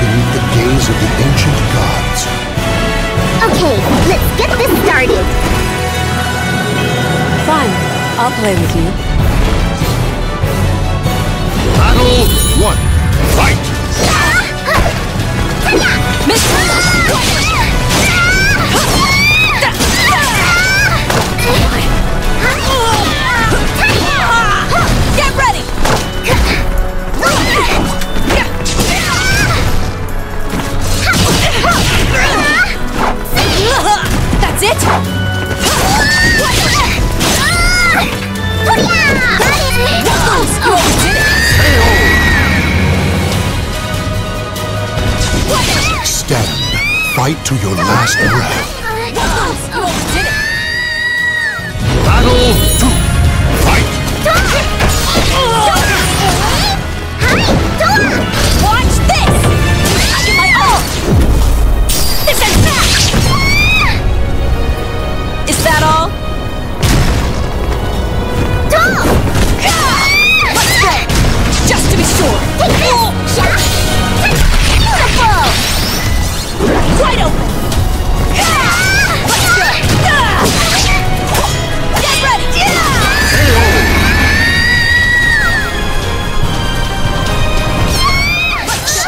beneath the gaze of the ancient gods. Okay, let's get this started. Fine, I'll play with you. Battle one. Fight! Ah! Get Fight to your last breath. You almost did it! Battle two. Fight!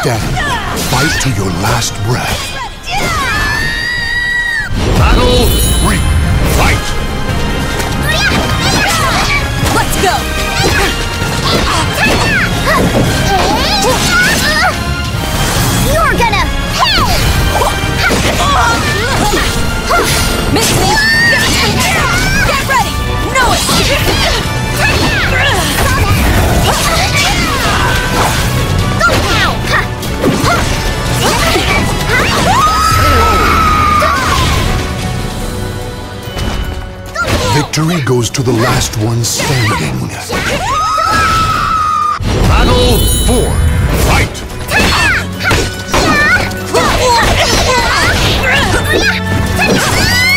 Stand. Fight to your last breath. Battle three. Fight! Let's go! Victory goes to the last one standing. Battle four. Fight!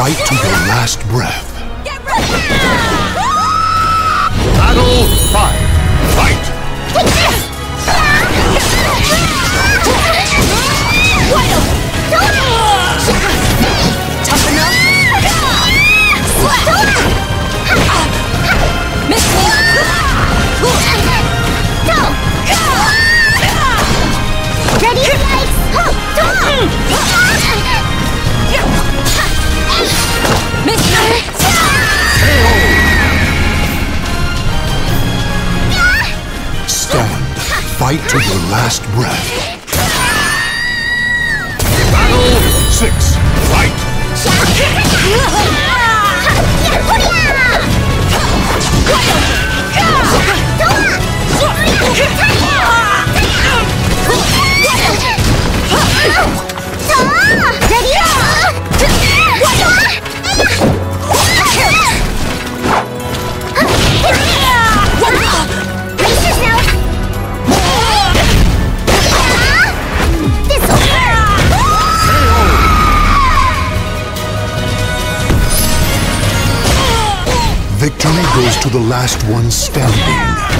Fight to your last breath. Get ready! Battle five. Fight! Tough Fight to your last breath. Battle six. Fight! to the last one standing.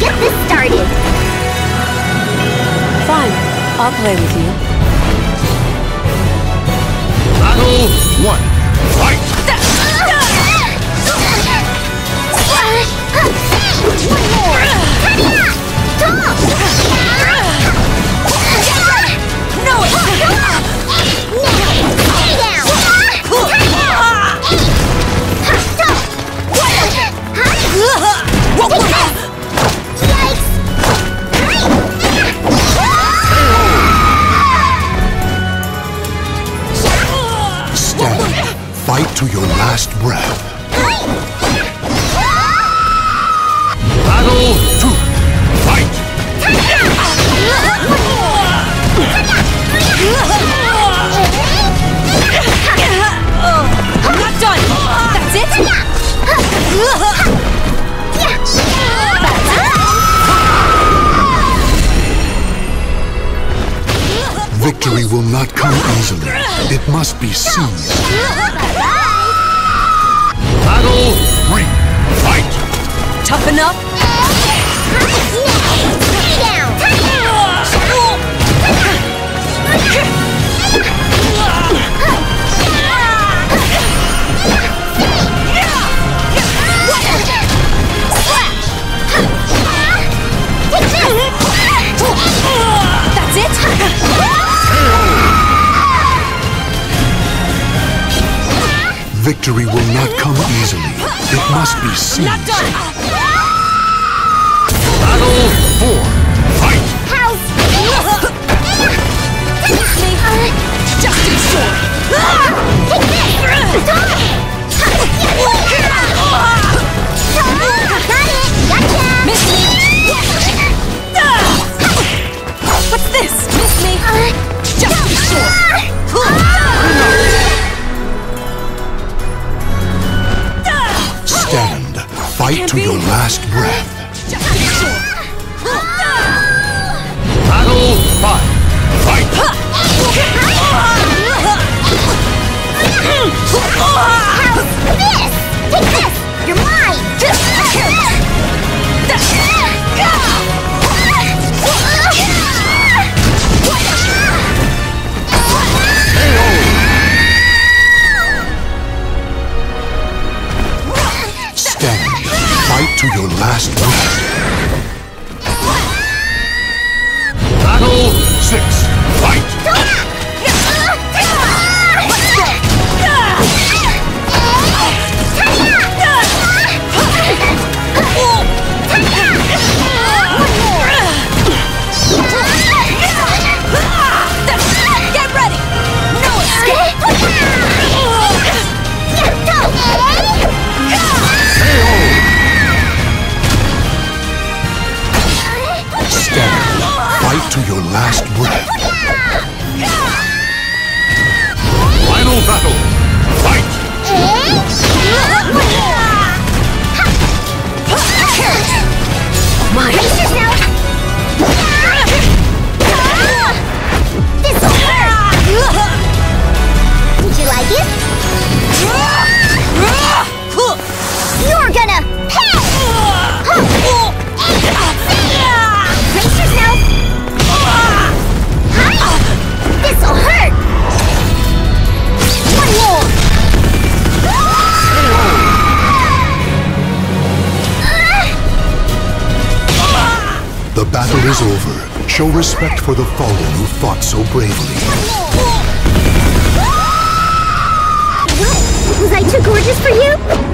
Get this started. Fine. I'll play with you. Battle one. Fight! Stand. Fight to your last breath. Battle two. Fight! I'm not done! That's it? Victory will not come easily. It must be seized. Battle three. Fight! Tough enough? That's Victory will not come easily. It must be Not seized. done! Battle four. Fight! Miss me? Just to be sure! Miss last breath. Battle is over. Show respect for the fallen who fought so bravely. Was I too gorgeous for you?